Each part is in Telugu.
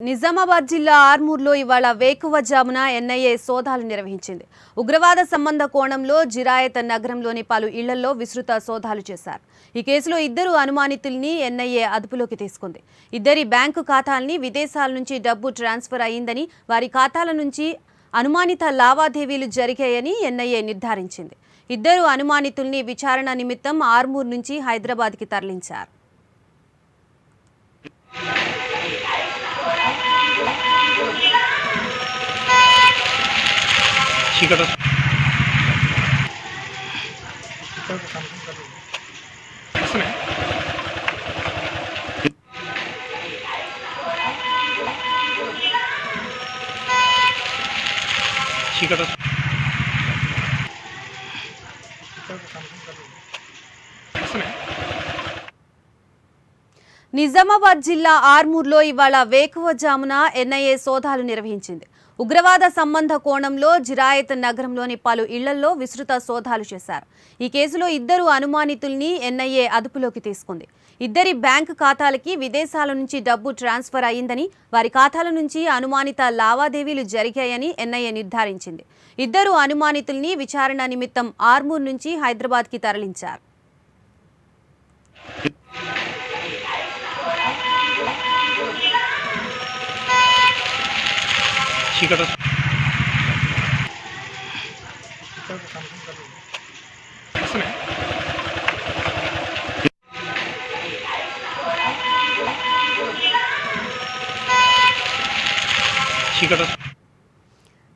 నిజామాబాద్ జిల్లా ఆర్మూర్లో ఇవాళ వేకువజామున ఎన్ఐఏ సోదాలు నిర్వహించింది. ఉగ్రవాద సంబంధ కోణంలో జిరాయత్ నగరంలోని పలు ఇళ్ళలో విస్తృత సోదాలు చేశారు. ఈ కేసులో ఇద్దరు అనుమానితుల్ని ఎన్ఐఏ అదుపులోకి తీసుకుంది. ఇద్దరి బ్యాంకు ఖాతాల్ని విదేశాల నుంచి డబ్బు ట్రాన్స్ఫర్ అయిందని వారి ఖాతాల నుంచి అనుమానిత లావాదేవీలు జరిగాయని ఎన్ఐఏ నిర్ధారించింది. ఇద్దరు అనుమానితుల్ని విచారణ నిమిత్తం ఆర్మూర్ నుంచి హైదరాబాద్కి తరలించారు. ఇక్కడ నిజామాబాద్ జిల్లా ఆర్మూర్లో ఇవాళ వేకువజామున ఎన్ఐఏ సోదాలు నిర్వహించింది. ఉగ్రవాద సంబంధ కోణంలో జిరాయత్ నగరంలోని పలు ఇళ్ళలో విస్తృత సోదాలు చేశారు. ఈ కేసులో ఇద్దరు అనుమానితుల్ని ఎన్ఐఏ అదుపులోకి తీసుకుంది. ఇద్దరి బ్యాంకు ఖాతాలకి విదేశాల నుంచి డబ్బు ట్రాన్స్ఫర్ అయ్యిందని వారి ఖాతాల నుంచి అనుమానిత లావాదేవీలు జరిగాయని ఎన్ఐఏ నిర్ధారించింది. ఇద్దరు అనుమానితుల్ని విచారణ నిమిత్తం ఆర్మూర్ నుంచి హైదరాబాద్కి తరలించారు. చీకటి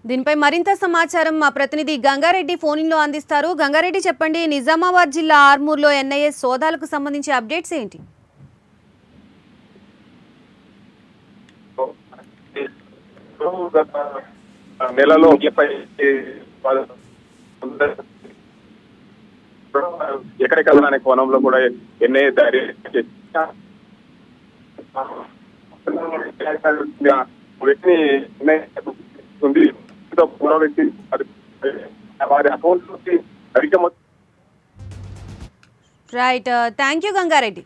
దీనిపై మరింత సమాచారం మా ప్రతినిధి గంగారెడ్డి ఫోన్లో అందిస్తారు. గంగారెడ్డి చెప్పండి నిజామాబాద్ జిల్లా ఆర్మూర్లో ఎన్ఐఏ సోదాలకు సంబంధించి అప్డేట్స్ ఏంటి? గత నెలలో ముప్పై ఎక్కడికల్లా అనే కోణంలో కూడా ఎన్ఐ దారి వ్యక్తిని ఉంది పూర్వ వ్యక్తి వారి అకౌంట్ నుంచి అధిక మొత్తం రైట్ థ్యాంక్ యూ గంగారెడ్డి